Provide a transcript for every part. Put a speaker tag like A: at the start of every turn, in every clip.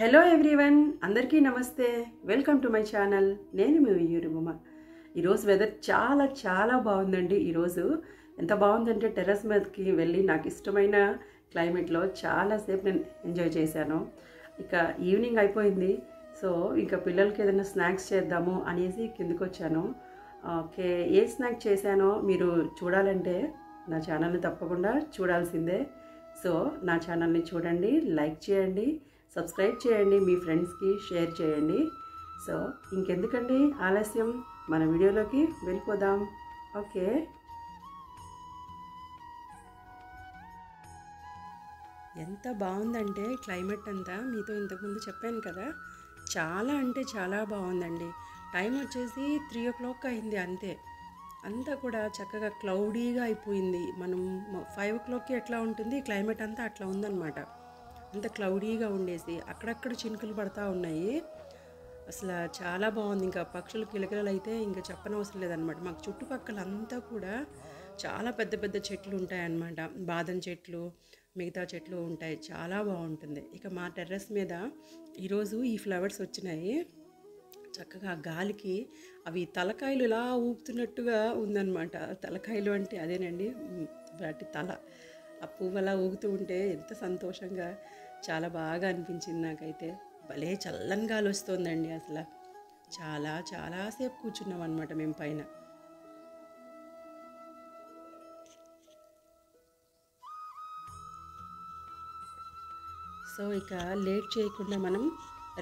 A: Hello everyone అందరికీ నమస్తే. Welcome to my channel నేను మీ ఉయ్యూరి బొమ్మ ఈరోజు వెదర్ చాలా చాలా బాగుందండి. ఈరోజు ఎంత బాగుందంటే టెర్రస్ మీదకి వెళ్ళి నాకు ఇష్టమైన క్లైమేట్లో చాలాసేపు నేను ఎంజాయ్ చేశాను. ఇక ఈవినింగ్ అయిపోయింది. సో ఇంకా పిల్లలకి ఏదైనా స్నాక్స్ చేద్దాము అనేసి కిందకు వచ్చాను. ఓకే ఏ స్నాక్ చేశానో మీరు చూడాలంటే నా ఛానల్ని తప్పకుండా చూడాల్సిందే. సో నా ఛానల్ని చూడండి లైక్ చేయండి. సబ్స్క్రైబ్ చేయండి మీ ఫ్రెండ్స్కి షేర్ చేయండి. సో ఇంకెందుకండి ఆలస్యం? మన వీడియోలోకి వెళ్ళిపోదాం. ఓకే ఎంత బాగుందంటే క్లైమేట్ అంతా. మీతో ఇంతకుముందు చెప్పాను కదా. చాలా అంటే చాలా బాగుందండి. టైం వచ్చేసి త్రీ ఓ క్లాక్ అయింది అంతే. అంతా కూడా చక్కగా క్లౌడీగా అయిపోయింది. మనం ఫైవ్ ఓ క్లాక్కి ఎట్లా ఉంటుంది? క్లైమేట్ అంతా అట్లా ఉందన్నమాట. అంత క్లౌడీగా ఉండేసి అక్కడక్కడ చినుకులు పడతా ఉన్నాయి. అసలు చాలా బాగుంది. ఇంకా పక్షులు కిలకిలలు అయితే ఇంకా చెప్పనవసరం లేదనమాట మాకు చుట్టుపక్కల అంతా కూడా చాలా పెద్ద పెద్ద చెట్లు ఉంటాయన్నమాట. బాదం చెట్లు మిగతా చెట్లు ఉంటాయి. చాలా బాగుంటుంది. ఇక మా టెర్రస్ మీద ఈరోజు ఈ ఫ్లవర్స్ వచ్చినాయి. చక్కగా గాలికి అవి తలకాయలు ఇలా ఊపుతున్నట్టుగా ఉందన్నమాట. తలకాయలు అంటే అదేనండి వాటి తల. ఆ పువ్వు అలా ఊగుతూ ఉంటే ఎంత సంతోషంగా చాలా బాగా అనిపించింది నాకైతే. భలే చల్లని గాలి వస్తుందండి అసలు. చాలా చాలాసేపు కూర్చున్నాం అనమాట మేము పైన. సో ఇక లేట్ చేయకుండా మనం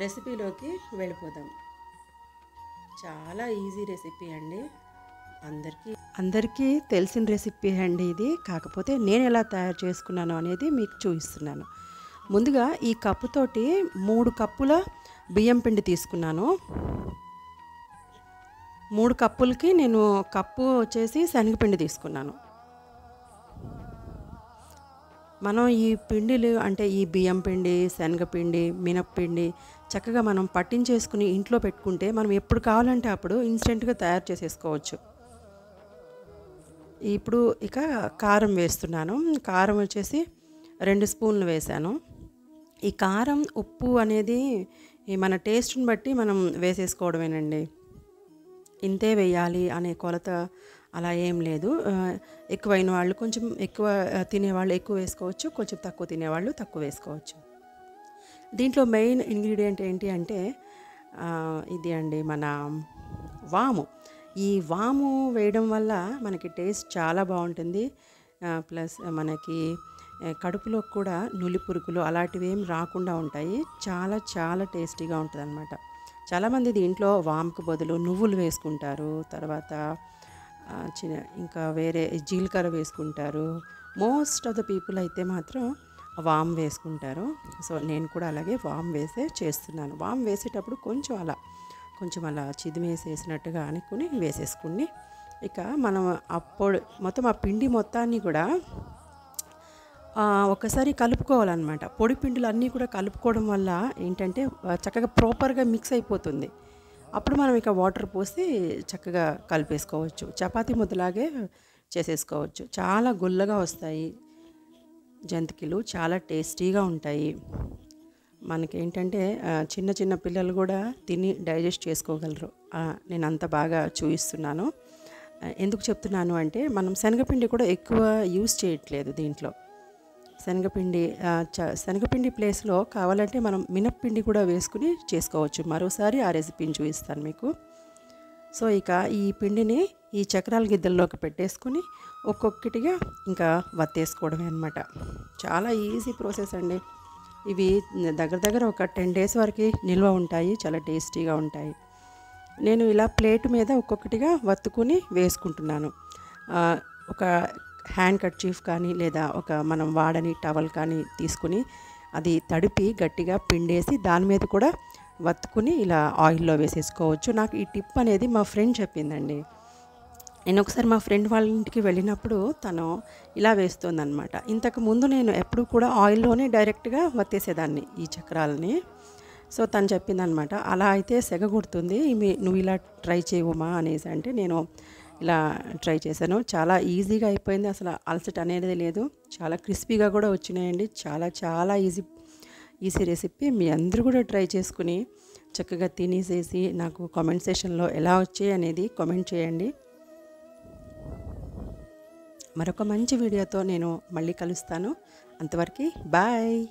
A: రెసిపీలోకి వెళ్ళిపోదాం. చాలా ఈజీ రెసిపీ అండి. అందరికీ అందరికీ తెలిసిన రెసిపీ అండి ఇది. కాకపోతే నేను ఎలా తయారు చేసుకున్నాను అనేది మీకు చూపిస్తున్నాను. ముందుగా ఈ కప్పుతోటి మూడు కప్పుల బియ్యం పిండి తీసుకున్నాను. మూడు కప్పులకి నేను కప్పు వచ్చేసి శనగపిండి తీసుకున్నాను. మనం ఈ పిండిలు అంటే ఈ బియ్యం పిండి శనగపిండి మినప్పిండి చక్కగా మనం పట్టించేసుకుని ఇంట్లో పెట్టుకుంటే మనం ఎప్పుడు కావాలంటే అప్పుడు ఇన్స్టెంట్గా తయారు చేసేసుకోవచ్చు. ఇప్పుడు ఇక కారం వేస్తున్నాను. కారం వచ్చేసి రెండు స్పూన్లు వేశాను. ఈ కారం ఉప్పు అనేది మన టేస్ట్ని బట్టి మనం వేసేసుకోవడమేనండి. ఇంతే వేయాలి అనే కొలత అలా ఏం లేదు. ఎక్కువైన వాళ్ళు కొంచెం ఎక్కువ తినేవాళ్ళు ఎక్కువ వేసుకోవచ్చు కొంచెం తక్కువ తినేవాళ్ళు తక్కువ వేసుకోవచ్చు. దీంట్లో మెయిన్ ఇంగ్రీడియంట్ ఏంటి అంటే ఇది అండి మన వాము. ఈ వాము వేయడం వల్ల మనకి టేస్ట్ చాలా బాగుంటుంది. ప్లస్ మనకి కడుపులో కూడా నులి పురుగులు అలాంటివి ఏం రాకుండా ఉంటాయి. చాలా చాలా టేస్టీగా ఉంటుంది అనమాట చాలామంది దీంట్లో వాముకు బదులు నువ్వులు వేసుకుంటారు. తర్వాత చిన్న ఇంకా వేరే జీలకర్ర వేసుకుంటారు. మోస్ట్ ఆఫ్ ద పీపుల్ అయితే మాత్రం వామ్ వేసుకుంటారు. సో నేను కూడా అలాగే వామ్ వేసే చేస్తున్నాను. వామ్ వేసేటప్పుడు కొంచెం అలా కొంచెం అలా చిదిమేసేసినట్టుగా అనుకుని వేసేసుకుని ఇక మనం అప్పుడు మొత్తం ఆ పిండి మొత్తాన్ని కూడా ఒకసారి కలుపుకోవాలన్నమాట. పొడి పిండిలు అన్నీ కూడా కలుపుకోవడం వల్ల ఏంటంటే చక్కగా ప్రాపర్గా మిక్స్ అయిపోతుంది. అప్పుడు మనం ఇక వాటర్ పోసి చక్కగా కలిపేసుకోవచ్చు. చపాతి ముద్దలాగే చేసేసుకోవచ్చు. చాలా గుల్లగా వస్తాయి జంతికలు చాలా టేస్టీగా ఉంటాయి. మనకేంటంటే చిన్న చిన్న పిల్లలు కూడా తిని డైజెస్ట్ చేసుకోగలరు. నేను అంత బాగా చూపిస్తున్నాను ఎందుకు చెప్తున్నాను అంటే మనం శనగపిండి కూడా ఎక్కువ యూస్ చేయట్లేదు దీంట్లో. శనగపిండి శనగపిండి ప్లేస్లో కావాలంటే మనం మినప్పిండి కూడా వేసుకుని చేసుకోవచ్చు. మరోసారి ఆ రెసిపీని చూపిస్తాను మీకు. సో ఇక ఈ పిండిని ఈ చక్రాల గిద్దల్లోకి పెట్టేసుకుని ఒక్కొక్కటిగా ఇంకా వత్తేసుకోవడమే అనమాట చాలా ఈజీ ప్రాసెస్ అండి. ఇవి దగ్గర దగ్గర ఒక టెన్ డేస్ వరకు నిల్వ ఉంటాయి చాలా టేస్టీగా ఉంటాయి. నేను ఇలా ప్లేట్ మీద ఒక్కొక్కటిగా వత్తుకుని వేసుకుంటున్నాను. ఒక హ్యాండ్ కర్చీఫ్ కానీ లేదా ఒక మనం వాడని టవల్ కానీ తీసుకుని అది తడిపి గట్టిగా పిండేసి దాని మీద కూడా వత్తుకుని ఇలా ఆయిల్లో వేసేసుకోవచ్చు. నాకు ఈ టిప్ అనేది మా ఫ్రెండ్ చెప్పిందండి. నేను ఒకసారి మా ఫ్రెండ్ వాళ్ళ ఇంటికి వెళ్ళినప్పుడు తను ఇలా వేస్తుందన్నమాట. ఇంతకు ముందు నేను ఎప్పుడు కూడా ఆయిల్లోనే డైరెక్ట్గా వత్తేసేదాన్ని ఈ చక్రాలని. సో తను చెప్పిందనమాట అలా అయితే సెగ కొడుతుంది నువ్వు ఇలా ట్రై చేయవమా అనేసి. అంటే నేను ఇలా ట్రై చేశాను. చాలా ఈజీగా అయిపోయింది. అసలు అలసట అనేది లేదు. చాలా క్రిస్పీగా కూడా వచ్చినాయండి. చాలా చాలా ఈజీ ఈజీ రెసిపీ. మీ అందరూ కూడా ట్రై చేసుకుని చక్కగా తినేసేసి నాకు కామెంట్ సెషన్లో ఎలా వచ్చాయి అనేది కామెంట్ చేయండి. మరొక మంచి వీడియోతో నేను మళ్ళీ కలుస్తాను. అంతవరకు బాయ్.